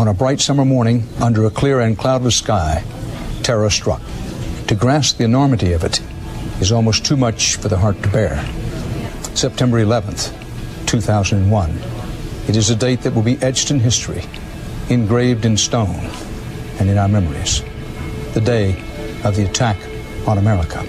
On a bright summer morning, under a clear and cloudless sky, terror struck. To grasp the enormity of it is almost too much for the heart to bear. September 11th, 2001. It is a date that will be etched in history, engraved in stone, and in our memories. The day of the attack on America.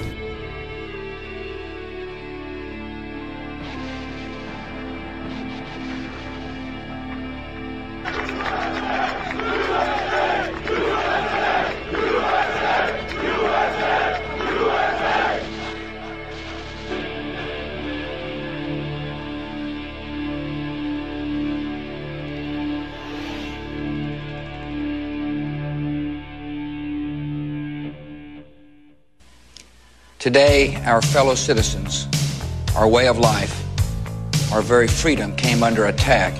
Today, our fellow citizens, our way of life, our very freedom came under attack.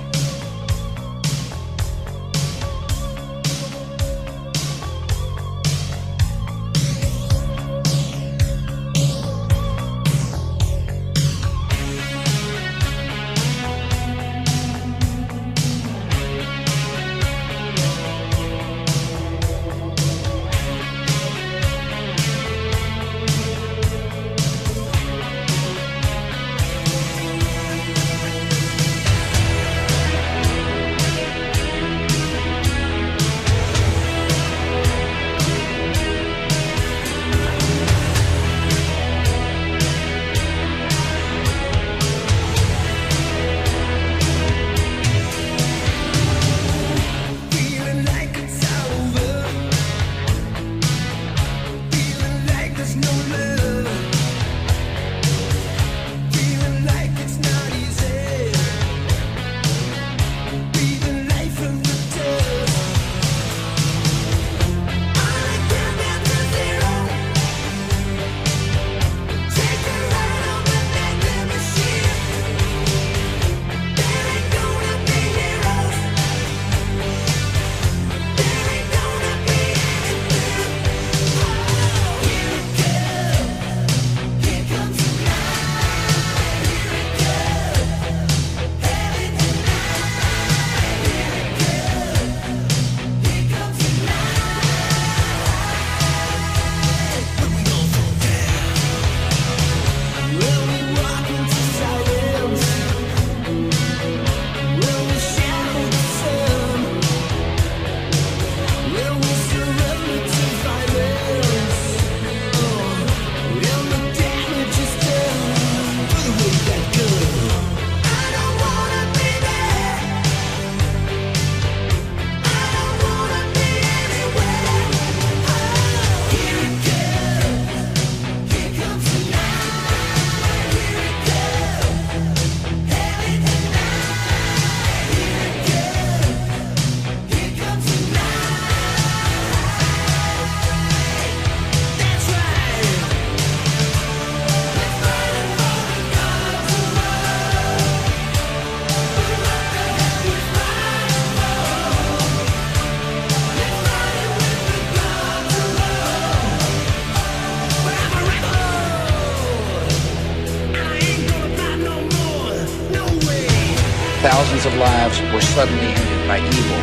Thousands of lives were suddenly ended by evil,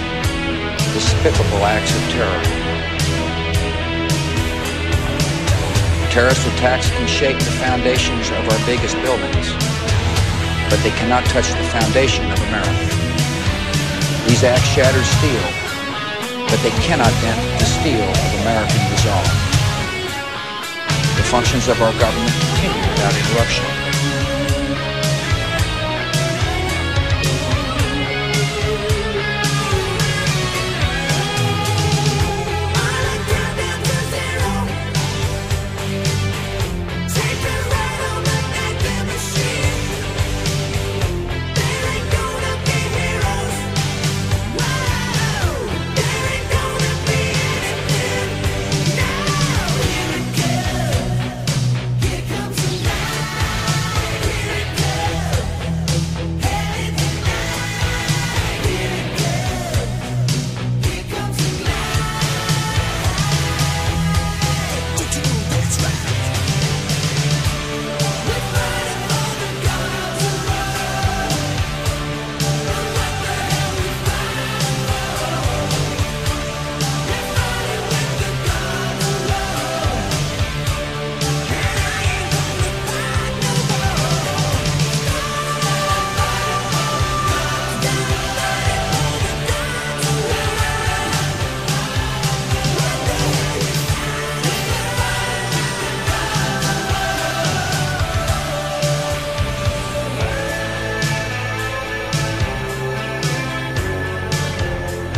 despicable acts of terror. Terrorist attacks can shake the foundations of our biggest buildings, but they cannot touch the foundation of America. These acts shatter steel, but they cannot dent the steel of American resolve. The functions of our government continue without interruption.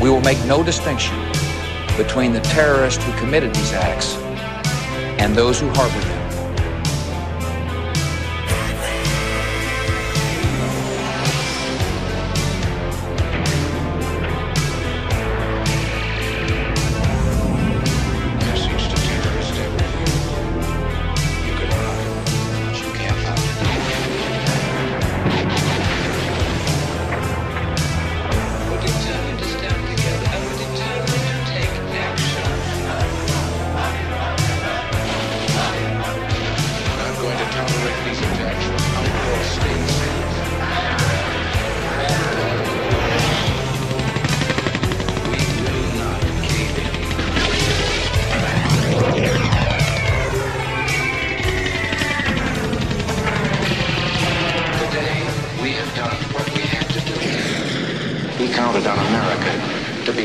We will make no distinction between the terrorists who committed these acts and those who harbored them.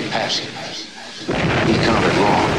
be passive. He counted wrong.